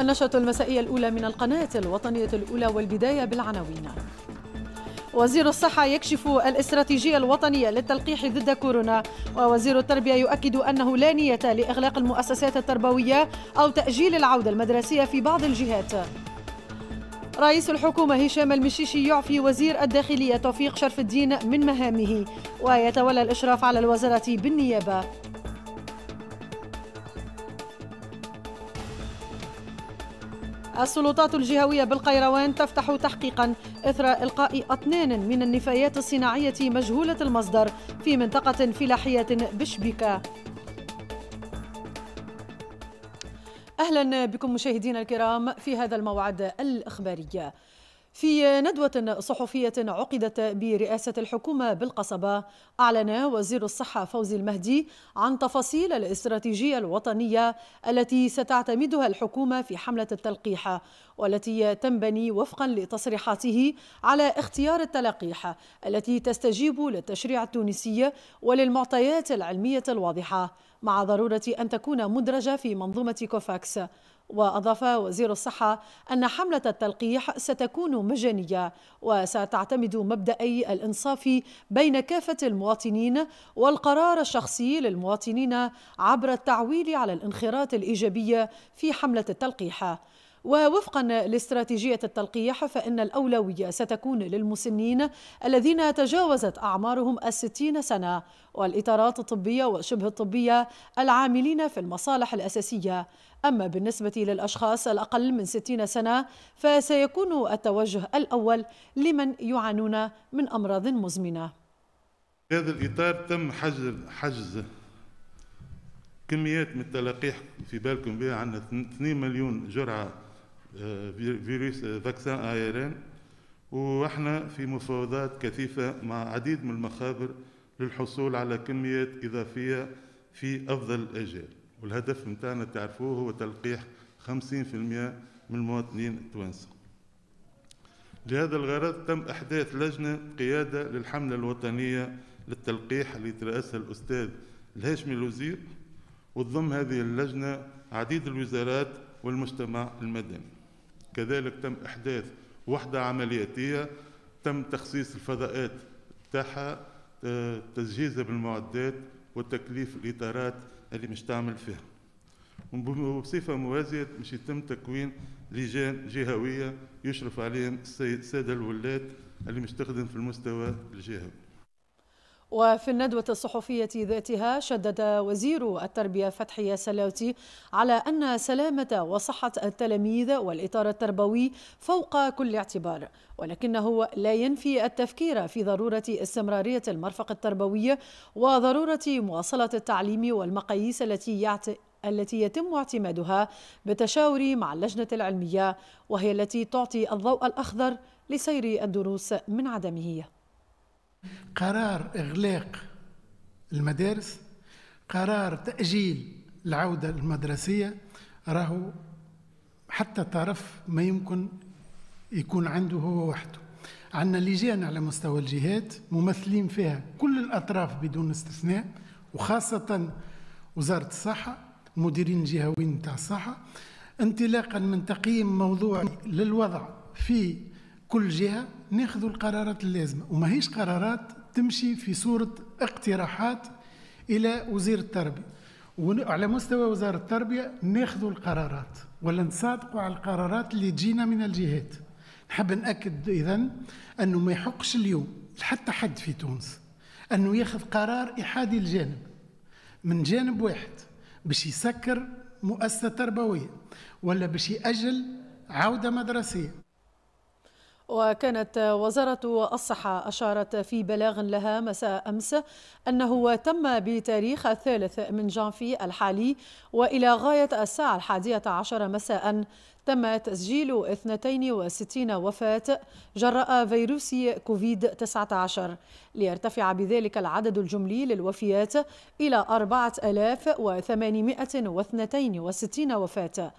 النشرة المسائية الأولى من القناة الوطنية الأولى والبداية بالعناوين. وزير الصحة يكشف الاستراتيجية الوطنية للتلقيح ضد كورونا ووزير التربية يؤكد أنه لا نية لإغلاق المؤسسات التربوية أو تأجيل العودة المدرسية في بعض الجهات. رئيس الحكومة هشام المشيشي يعفي وزير الداخلية توفيق شرف الدين من مهامه ويتولى الإشراف على الوزارة بالنيابة. السلطات الجهوية بالقيروان تفتح تحقيقا إثر إلقاء أطنان من النفايات الصناعية مجهولة المصدر في منطقة فلاحية بشبكة أهلا بكم مشاهدينا الكرام في هذا الموعد الإخباري. في ندوة صحفية عقدت برئاسة الحكومة بالقصبة أعلن وزير الصحة فوزي المهدي عن تفاصيل الاستراتيجية الوطنية التي ستعتمدها الحكومة في حملة التلقيح والتي تنبني وفقا لتصريحاته على اختيار التلقيح التي تستجيب للتشريع التونسي وللمعطيات العلمية الواضحة مع ضرورة أن تكون مدرجة في منظومة كوفاكس. وأضاف وزير الصحة أن حملة التلقيح ستكون مجانية وستعتمد مبدأي الإنصاف بين كافة المواطنين والقرار الشخصي للمواطنين عبر التعويل على الانخراط الإيجابي في حملة التلقيح. ووفقا لاستراتيجية التلقيح فإن الأولوية ستكون للمسنين الذين تجاوزت أعمارهم الستين سنة والإطارات الطبية وشبه الطبية العاملين في المصالح الأساسية. أما بالنسبة للأشخاص الأقل من 60 سنة فسيكون التوجه الأول لمن يعانون من أمراض مزمنة. هذا الإطار تم حجز حجز كميات من التلقيح في بالكم بها عندنا 2 مليون جرعة فيروس آه، فاكسان ايران وإحنا في مفاوضات كثيفة مع عديد من المخابر للحصول على كميات إضافية في أفضل الأجال والهدف متاعنا تعرفوه هو تلقيح 50% من المواطنين التوانسة لهذا الغرض تم إحداث لجنة قيادة للحملة الوطنية للتلقيح اللي ترأسها الأستاذ الهاشمي الوزير. وتضم هذه اللجنة عديد الوزارات والمجتمع المدني. كذلك تم إحداث وحدة عملياتية تم تخصيص الفضاءات تاعها آه، تجهيزها بالمعدات وتكليف الإطارات اللي مش تعمل فيها. وبصفة موازية مش يتم تكوين لجان جهوية يشرف عليهم السادة الولاة اللي مش تخدم في المستوى الجهوي. وفي الندوة الصحفية ذاتها شدد وزير التربية فتحي سلاوتي على أن سلامة وصحة التلاميذ والإطار التربوي فوق كل اعتبار ولكنه لا ينفي التفكير في ضرورة استمرارية المرفق التربوي وضرورة مواصلة التعليم والمقاييس التي. التي يتم اعتمادها بالتشاور مع اللجنة العلمية وهي التي تعطي الضوء الأخضر لسير الدروس من عدمه قرار إغلاق المدارس قرار تأجيل العودة المدرسية راهو حتى طرف ما يمكن يكون عنده هو وحده. عندنا لجان على مستوى الجهات ممثلين فيها كل الأطراف بدون استثناء وخاصة وزارة الصحة المديرين الجهويين نتاع الصحة. انطلاقا من تقييم موضوعي للوضع في كل جهة ناخذ القرارات اللازمة. وما هيش قرارات تمشي في صورة اقتراحات إلى وزير التربية. وعلى مستوى وزارة التربية ناخذ القرارات ولا نصادقوا على القرارات اللي تجينا من الجهات. نحب نأكد إذا أنه ما يحقش اليوم حتى حد في تونس أنه ياخذ قرار إحادي الجانب من جانب واحد باش يسكر مؤسسة تربوية ولا باش يأجل عودة مدرسية. وكانت وزارة الصحة أشارت في بلاغ لها مساء أمس أنه تم بتاريخ الثالث من جانفي الحالي وإلى غاية الساعة الحادية عشر مساء تم تسجيل 62 وفاة جراء فيروس كوفيد-19 ليرتفع بذلك العدد الجملي للوفيات إلى 4862 وفاة.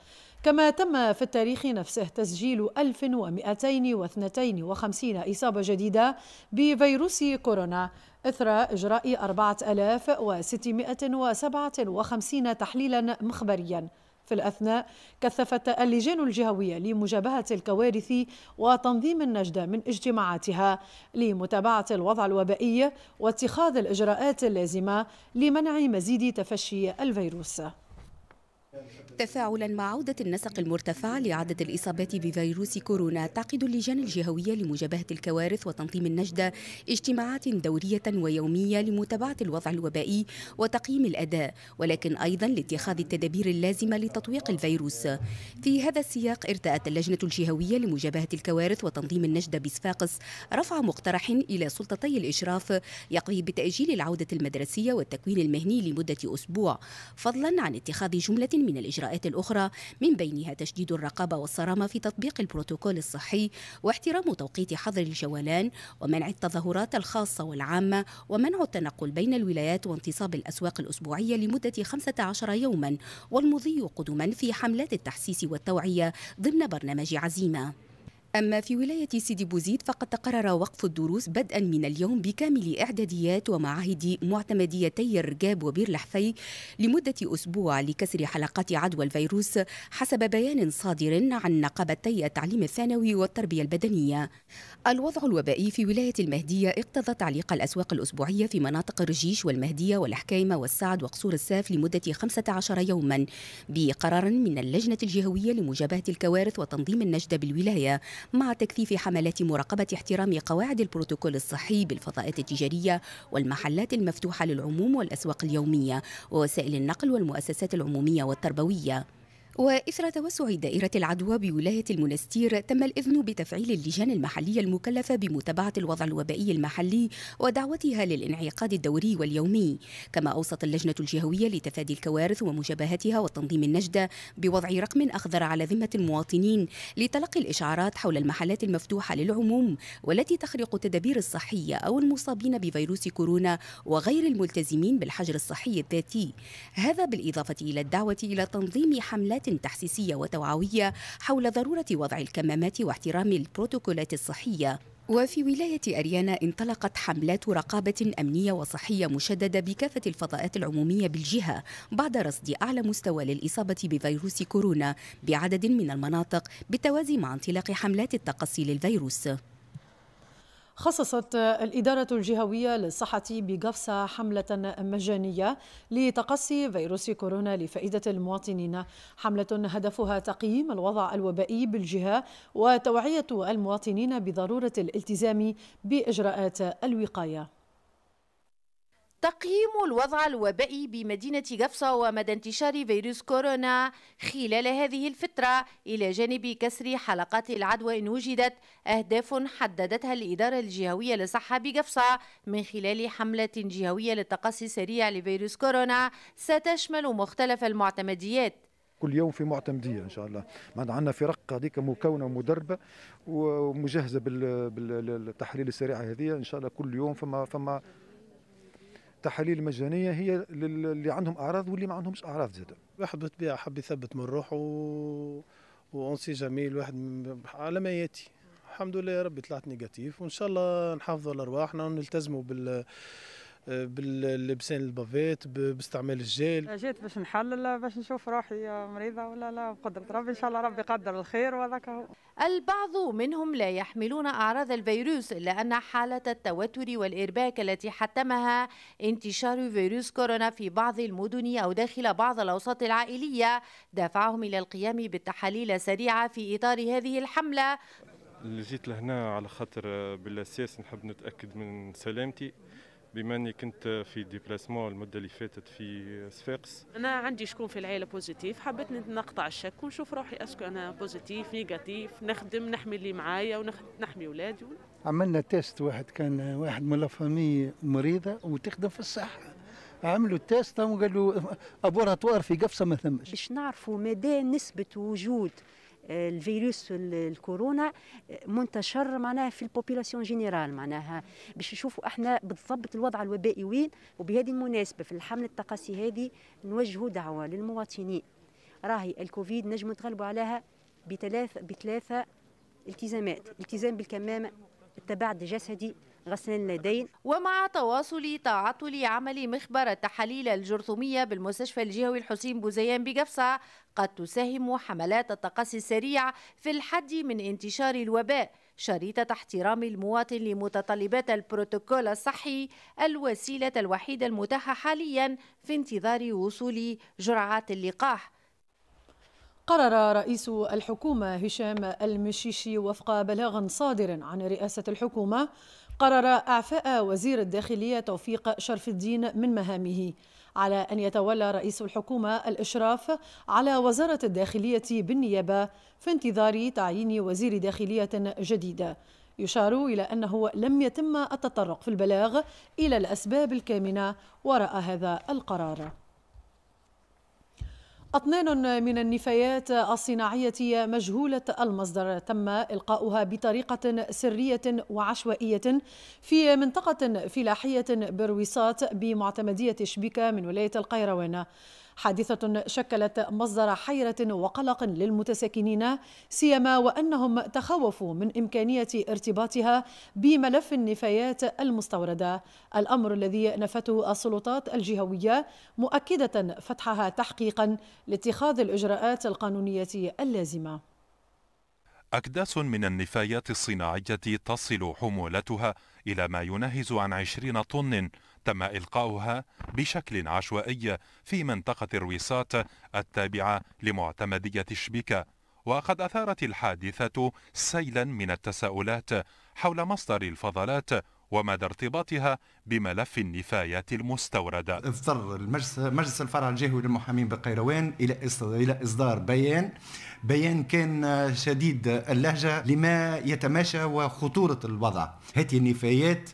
كما تم في التاريخ نفسه تسجيل 1252 إصابة جديدة بفيروس كورونا إثر إجراء 4657 تحليلا مخبريا. في الأثناء كثفت اللجان الجهوية لمجابهة الكوارث وتنظيم النجدة من اجتماعاتها لمتابعة الوضع الوبائي واتخاذ الإجراءات اللازمة لمنع مزيد تفشي الفيروس. تفاعلا مع عودة النسق المرتفع لإعادة الإصابات بفيروس كورونا تعقد اللجان الجهوية لمجابهة الكوارث وتنظيم النجدة اجتماعات دورية ويومية لمتابعة الوضع الوبائي وتقييم الأداء ولكن أيضا لاتخاذ التدابير اللازمة لتطويق الفيروس. في هذا السياق ارتأت اللجنة الجهوية لمجابهة الكوارث وتنظيم النجدة بسفاقس رفع مقترح إلى سلطتي الإشراف يقضي بتأجيل العودة المدرسية والتكوين المهني لمدة أسبوع فضلا عن اتخاذ جملة من الإجراءات الأخرى من بينها تشديد الرقابة والصرامة في تطبيق البروتوكول الصحي واحترام توقيت حظر الجولان ومنع التظاهرات الخاصة والعامة ومنع التنقل بين الولايات وانتصاب الأسواق الأسبوعية لمدة 15 يوما والمضي قدما في حملات التحسيس والتوعية ضمن برنامج عزيمة. أما في ولاية سيدي بوزيد فقد تقرر وقف الدروس بدءا من اليوم بكامل إعداديات ومعاهد معتمديتي الرقاب وبير لحفي لمدة أسبوع لكسر حلقات عدوى الفيروس حسب بيان صادر عن نقابتي التعليم الثانوي والتربية البدنية. الوضع الوبائي في ولاية المهدية اقتضى تعليق الأسواق الأسبوعية في مناطق الرجيش والمهدية والحكيمة والسعد وقصور الساف لمدة 15 يوما بقرار من اللجنة الجهوية لمجابهة الكوارث وتنظيم النجدة بالولاية. مع تكثيف حملات مراقبة احترام قواعد البروتوكول الصحي بالفضاءات التجارية والمحلات المفتوحة للعموم والأسواق اليومية ووسائل النقل والمؤسسات العمومية والتربوية. وإثر توسع دائرة العدوى بولاية المنستير تم الإذن بتفعيل اللجان المحلية المكلفة بمتابعة الوضع الوبائي المحلي ودعوتها للانعقاد الدوري واليومي. كما أوصت اللجنة الجهوية لتفادي الكوارث ومجابهتها وتنظيم النجدة بوضع رقم أخضر على ذمة المواطنين لتلقي الإشعارات حول المحلات المفتوحة للعموم والتي تخرق التدابير الصحية أو المصابين بفيروس كورونا وغير الملتزمين بالحجر الصحي الذاتي. هذا بالإضافة إلى الدعوة إلى تنظيم حملات تحسيسية وتوعوية حول ضرورة وضع الكمامات واحترام البروتوكولات الصحية. وفي ولاية أريانا انطلقت حملات رقابة أمنية وصحية مشددة بكافة الفضاءات العمومية بالجهة بعد رصد أعلى مستوى للإصابة بفيروس كورونا بعدد من المناطق بالتوازي مع انطلاق حملات التقصي للفيروس. خصصت الإدارة الجهوية للصحة بقفصة حملة مجانية لتقصي فيروس كورونا لفائدة المواطنين. حملة هدفها تقييم الوضع الوبائي بالجهة وتوعية المواطنين بضرورة الالتزام بإجراءات الوقاية. تقييم الوضع الوبائي بمدينة قفصة ومدى انتشار فيروس كورونا خلال هذه الفترة. إلى جانب كسر حلقات العدوى إن وجدت أهداف حددتها الإدارة الجهوية للصحة بقفصة من خلال حملة جهوية للتقصي السريع لفيروس كورونا ستشمل مختلف المعتمديات. كل يوم في معتمدية إن شاء الله. ما عندنا فرق هذيك مكونة ومدربه ومجهزة بالتحاليل السريعه هذه. إن شاء الله كل يوم فما فما تحاليل مجانيه هي اللي عندهم أعراض واللي ما عندهمش أعراض زادة. واحد بالطبيعه حب يثبت من روحه و... و on sait jamais واحد على ما يأتي. الحمد لله يا ربي طلعت négatif وإن شاء الله نحافظوا على أرواحنا ونلتزموا بال باللبسان ال bavette باستعمال الجيل. جيت باش نحلل باش نشوف روحي مريضة ولا لا بقدرة ربي إن شاء الله ربي يقدر الخير وهذاك هو. البعض منهم لا يحملون أعراض الفيروس الا ان حالة التوتر والإرباك التي حتمها انتشار فيروس كورونا في بعض المدن أو داخل بعض الأوساط العائلية دفعهم إلى القيام بالتحاليل السريعة في إطار هذه الحملة. اللي جيت لهنا على خاطر بالأساس نحب نتأكد من سلامتي. بما اني كنت في déplacement المدة اللي فاتت في صفاقس أنا عندي شكون في العائله positif. حبيت نقطع الشك ونشوف روحي est-ce que أنا positif négatif نخدم نحمي اللي معايا ونحمي ولادي. عملنا test واحد كان واحد من la famille مريضة وتخدم في الصحة. عملوا test وقالوا laboratoire في قفصة ما ثمش. باش نعرفوا مدى نسبة وجود الفيروس الكورونا منتشر معناها في ال population générale معناها. باش نشوفوا إحنا بالضبط الوضع الوبائي وين وبهذه المناسبة في الحملة التقصي هذه نوجهوا دعوة للمواطنين. راهي الكوفيد نجم نتغلبوا عليها بثلاث بثلاثة التزامات. التزام بالكمامة التباعد الجسدي غسلان اليدين ومع تواصل تعطل عمل مخبر التحاليل الجرثومية بالمستشفى الجهوي الحسين بوزيان بقفصة قد تساهم حملات التقصي السريع في الحد من انتشار الوباء شريطة احترام المواطن لمتطلبات البروتوكول الصحي الوسيلة الوحيدة المتاحة حاليا في انتظار وصول جرعات اللقاح. قرر رئيس الحكومة هشام المشيشي وفق بلاغ صادر عن رئاسة الحكومة قرر إعفاء وزير الداخلية توفيق شرف الدين من مهامه على أن يتولى رئيس الحكومة الإشراف على وزارة الداخلية بالنيابة في انتظار تعيين وزير داخلية جديدة. يشار إلى أنه لم يتم التطرق في البلاغ إلى الأسباب الكامنة وراء هذا القرار. أطنان من النفايات الصناعية مجهولة المصدر تم إلقاؤها بطريقة سرية وعشوائية في منطقة فلاحية برويصات بمعتمدية شبيكة من ولاية القيروان. حادثة شكلت مصدر حيرة وقلق للمتساكنين سيما وأنهم تخوفوا من إمكانية ارتباطها بملف النفايات المستوردة. الأمر الذي نفته السلطات الجهوية مؤكدة فتحها تحقيقا لاتخاذ الإجراءات القانونية اللازمة. أكداس من النفايات الصناعية تصل حمولتها إلى ما يناهز عن عشرين طن تم إلقاؤها بشكل عشوائي في منطقة الرويسات التابعة لمعتمدية شبيكة. وقد أثارت الحادثة سيلا من التساؤلات حول مصدر الفضلات ومدى ارتباطها بملف النفايات المستوردة اضطر المجلس مجلس الفرع الجهوي للمحامين بقيروان إلى إلى إصدار بيان. بيان كان شديد اللهجة لما يتماشى وخطورة الوضع. هذه النفايات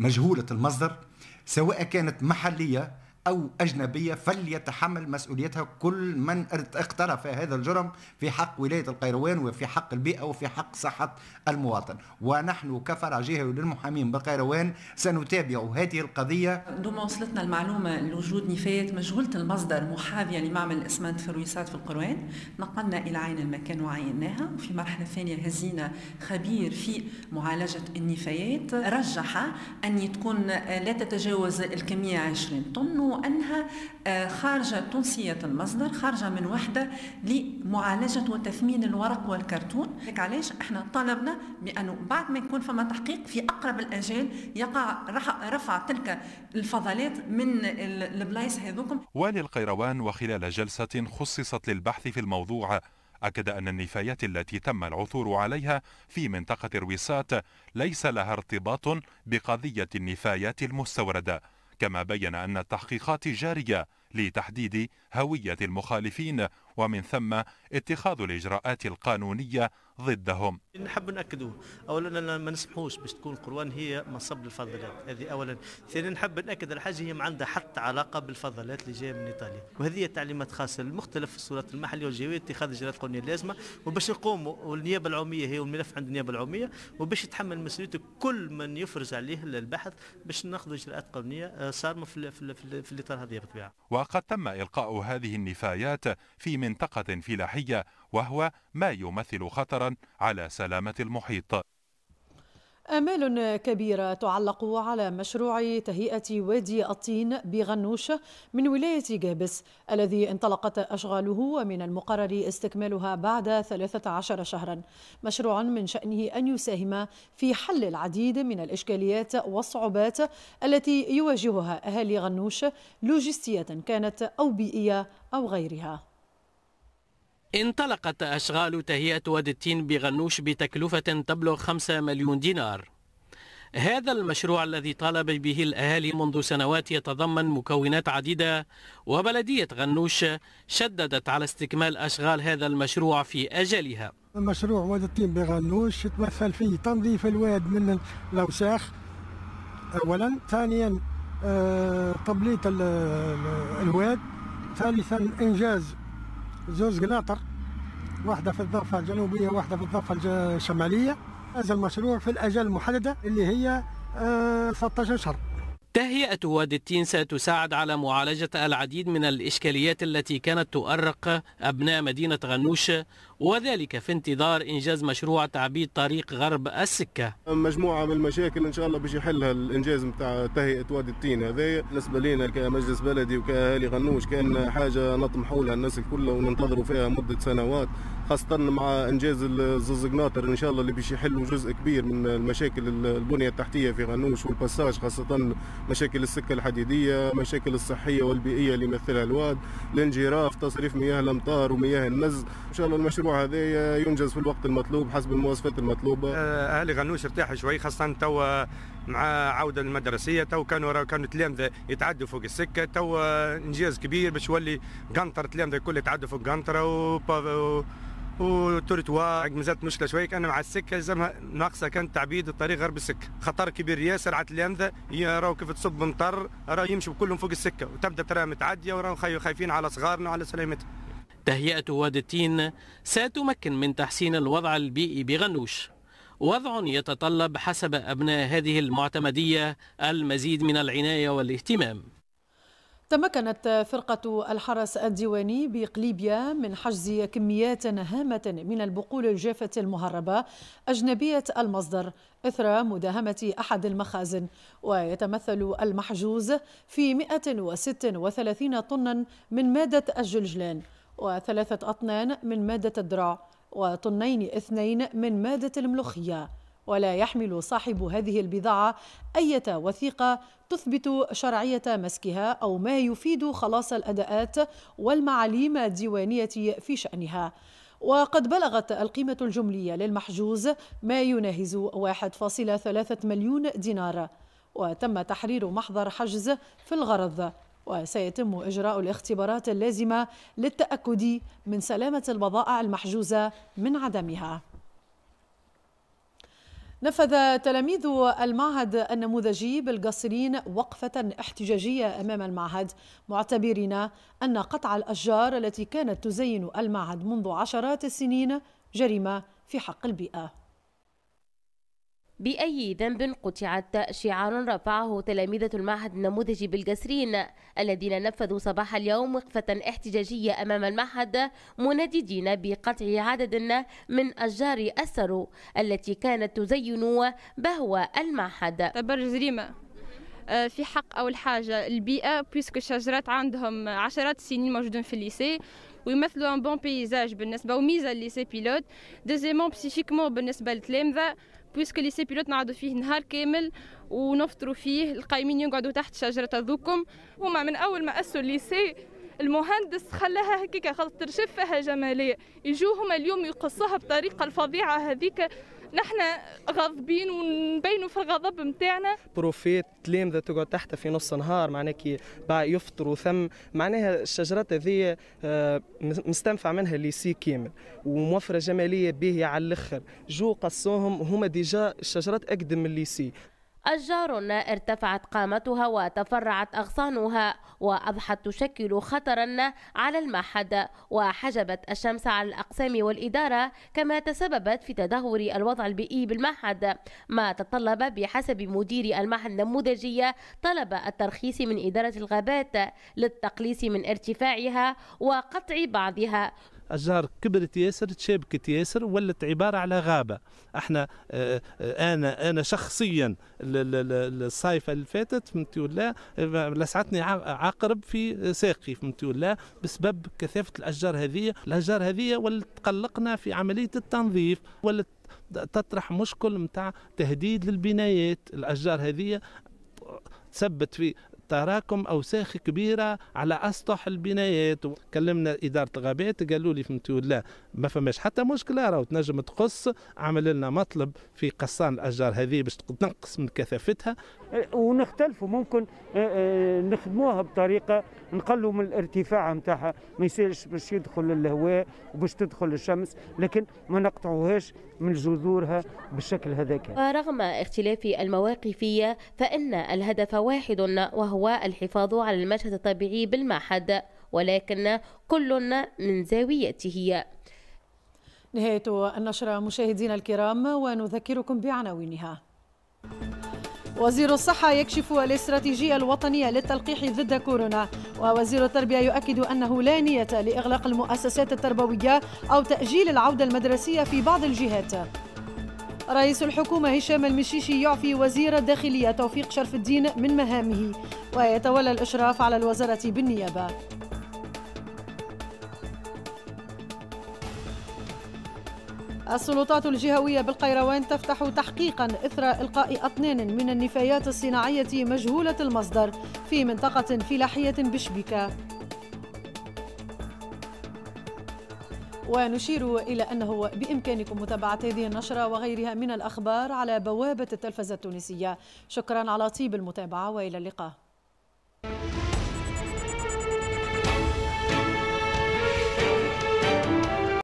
مجهولة المصدر سواء كانت محلية أو أجنبية فليتحمل مسؤوليتها كل من اقترف هذا الجرم في حق ولاية القيروان وفي حق البيئة وفي حق صحة المواطن. ونحن كفرع للمحامين بالقيروان سنتابع هذه القضية. عندما وصلتنا المعلومة لوجود نفايات مجهولة المصدر محاذية لمعمل الإسمنت في الرويسات في القروان نقلنا إلى عين المكان وعيناها. وفي مرحلة ثانية هزينا خبير في معالجة النفايات رجح أن تكون لا تتجاوز الكمية 20 طن وأنها آه، خارجة تونسية المصدر خارجة من وحدة لمعالجة وتثمين الورق والكرتون. هيك علاش؟ إحنا طلبنا بأنه بعد ما يكون فما تحقيق في أقرب الأجال يقع رفع تلك الفضلات من البلايص هذوكم. والي القيروان وخلال جلسة خصصت للبحث في الموضوع أكد أن النفايات التي تم العثور عليها في منطقة الوسات ليس لها ارتباط بقضية النفايات المستوردة. كما بين أن التحقيقات جارية لتحديد هوية المخالفين ومن ثم اتخاذ الإجراءات القانونية ضدهم. نحب نأكدوا أولا ما نسمحوش باش تكون القروان هي مصب الفضلات هذه أولا. ثانيا نحب نأكد على حاجة هي ما عندها حتى علاقة بالفضلات اللي جاية من إيطاليا. وهذه تعليمات خاصة لمختلف الصورات المحلية والجوية اتخاذ الإجراءات القانونية اللازمة وباش نقوموا والنيابة العمومية هي والملف عند النيابة العمومية وباش يتحمل مسؤوليته كل من يفرز عليه البحث باش نأخذ إجراءات قانونية آه، صارمة في, في, في, في الإطار هذه بالطبيعة وقد تم إلقاء هذه النفايات في منطقة فلاحية وهو ما يمثل خطرا على سلامة المحيط. آمال كبيرة تعلق على مشروع تهيئة وادي الطين بغنوش من ولاية جابس الذي انطلقت أشغاله ومن المقرر استكمالها بعد 13 شهرا مشروع من شأنه أن يساهم في حل العديد من الإشكاليات والصعوبات التي يواجهها أهالي غنوش لوجستية كانت أو بيئية أو غيرها. انطلقت أشغال تهيئة واد التين بغنوش بتكلفة تبلغ 5 مليون دينار. هذا المشروع الذي طالب به الأهالي منذ سنوات يتضمن مكونات عديدة وبلدية غنوش شددت على استكمال أشغال هذا المشروع في أجلها. مشروع واد التين بغنوش يتمثل في تنظيف الواد من الأوساخ أولا. ثانيا آه، تبليط الواد ثالثا إنجاز زوز قناطر واحدة في الضفة الجنوبية واحدة في الضفة الشمالية. هذا المشروع في الأجل المحددة اللي هي 13 آه، شهر. تهيئة وادي التين ستساعد على معالجة العديد من الإشكاليات التي كانت تؤرق أبناء مدينة غنوش وذلك في انتظار إنجاز مشروع تعبيد طريق غرب السكة. مجموعة من المشاكل إن شاء الله باش يحلها الإنجاز نتاع تهيئة وادي التين هذايا بالنسبة لنا كمجلس بلدي وكأهالي غنوش كان حاجة نطمحوا لها الناس الكل وننتظروا فيها مدة سنوات خاصة مع إنجاز الزوز قناطر إن شاء الله اللي باش يحلوا جزء كبير من المشاكل البنية التحتية في غنوش وال passage خاصة مشاكل السكة الحديدية مشاكل الصحية والبيئية اللي يمثلها الواد الانجراف تصريف مياه الأمطار ومياه النز إن شاء الله المشروع هذا ينجز في الوقت المطلوب حسب المواصفات المطلوبة. آه، أهالي غنوش ارتاحوا شوي خاصة توا مع عودة المدرسية تو كانوا كانوا تلامذة يتعدوا فوق السكة تو إنجاز كبير باش يولي قنطرة تلامذة الكل يتعدوا فوق قنطرة و وتورتوا. مازالت مشكلة شوية كان مع السكة لازمها ناقصة كان تعبيد الطريق غير بالسكة. خطر كبير ياسر على التلامذة راهو كيف تصب مطر راه يمشوا كلهم فوق السكة. وتبدأ ترى متعدية وراهم خايفين على صغارنا وعلى سلامتهم. تهيئة واد التين ستمكن من تحسين الوضع البيئي بغنوش. وضع يتطلب حسب أبناء هذه المعتمدية المزيد من العناية والاهتمام. تمكنت فرقة الحرس الديواني بقليبيا من حجز كميات هامة من البقول الجافة المهربة أجنبية المصدر إثر مداهمة أحد المخازن ويتمثل المحجوز في 136 طنا من مادة الجلجلان. وثلاثة أطنان من مادة الدرع وطنين اثنين من مادة الملوخية. ولا يحمل صاحب هذه البضاعة أي وثيقة تثبت شرعية مسكها أو ما يفيد خلاص الأداءات والمعاليم الديوانية في شأنها. وقد بلغت القيمة الجملية للمحجوز ما يناهز 1.3 مليون دينار. وتم تحرير محضر حجز في الغرض. وسيتم إجراء الاختبارات اللازمة للتأكد من سلامة البضائع المحجوزة من عدمها. نفذ تلاميذ المعهد النموذجي بالقصرين وقفة احتجاجية أمام المعهد معتبرين أن قطع الأشجار التي كانت تزين المعهد منذ عشرات السنين جريمة في حق البيئة. بأي ذنب قطعت شعار رفعه تلاميذة المعهد النموذجي بالقسرين الذين نفذوا صباح اليوم وقفة احتجاجية أمام المعهد منددين بقطع عدد من أشجار السرو التي كانت تزين بهو المعهد. تعتبر جريمة آه، في حق أول حاجة البيئة puisque الشجرات عندهم عشرات السنين موجودين في ال lycée ويمثلوا un bon paysage بالنسبة وميزة ال lycée pilote deuxièmement spécifiquement بالنسبة للتلامذة puisque lycée pilote نقعدوا فيه نهار كامل ونفطروا فيه القايلة يقعدوا تحت شجرة ذوكم هما من أول ما أسسوا ال lycée المهندس خلاها هكيك خاطر شاف فيها جمالية. يجوا هما اليوم يقصوها بطريقة الفظيعة هذيك. نحن غاضبين ونبينوا في الغضب نتاعنا profite تلامذة تقعد تحت في نص نهار معناها كي يفطروا ثم معناها الشجرات هذه آه، مستنفع منها lycée كامل. وموفرة جمالية باهية على الآخر. جوا قصوهم هما déjà الشجرات أقدم من ال lycée أشجار ارتفعت قامتها وتفرعت أغصانها وأضحت تشكل خطرا على المعهد وحجبت الشمس على الأقسام والإدارة كما تسببت في تدهور الوضع البيئي بالمعهد. ما تطلب بحسب مدير المعهد النموذجية طلب الترخيص من إدارة الغابات للتقليص من ارتفاعها وقطع بعضها. أشجار كبرت ياسر تشابكت ياسر ولت عبارة على غابة. إحنا آه أنا أنا شخصيا الصيفة اللي فاتت فهمتي ولا؟ لسعتني عقرب في ساقي فهمتي ولا؟ بسبب كثافة الأشجار هذه. الأشجار هذه ولت تقلقنا في عملية التنظيف ولت تطرح مشكل متاع تهديد للبنايات. الأشجار هذه تثبت في تراكم اوساخ كبيرة على أسطح البنايات. كلمنا إدارة الغابات قالوا لي فهمتوا لا ما فماش. حتى مشكلة راهو تنجم تقص عمل لنا مطلب في قصان الأشجار هذه باش تنقص من كثافتها. ونختلفوا. ممكن آه، آه، نخدموها بطريقة نقلوا من الارتفاع نتاعها ما يصيرش باش يدخل الهواء وباش تدخل الشمس لكن ما نقطعوهاش من جذورها بالشكل هذاك. ورغم اختلاف المواقف فإن الهدف واحد وهو الحفاظ على المشهد الطبيعي بالمعهد ولكن كل من زاويته. نهاية النشرة مشاهدينا الكرام ونذكركم بعناوينها. وزير الصحة يكشف الاستراتيجية الوطنية للتلقيح ضد كورونا ووزير التربية يؤكد أنه لا نية لإغلاق المؤسسات التربوية أو تأجيل العودة المدرسية في بعض الجهات. رئيس الحكومة هشام المشيشي يعفي وزير الداخلية توفيق شرف الدين من مهامه ويتولى الإشراف على الوزارة بالنيابة. السلطات الجهوية بالقيروان تفتح تحقيقا إثر إلقاء أطنان من النفايات الصناعية مجهولة المصدر في منطقة فلاحية بشبكة. ونشير إلى أنه بإمكانكم متابعة هذه النشرة وغيرها من الأخبار على بوابة التلفزة التونسية. شكرا على طيب المتابعة وإلى اللقاء.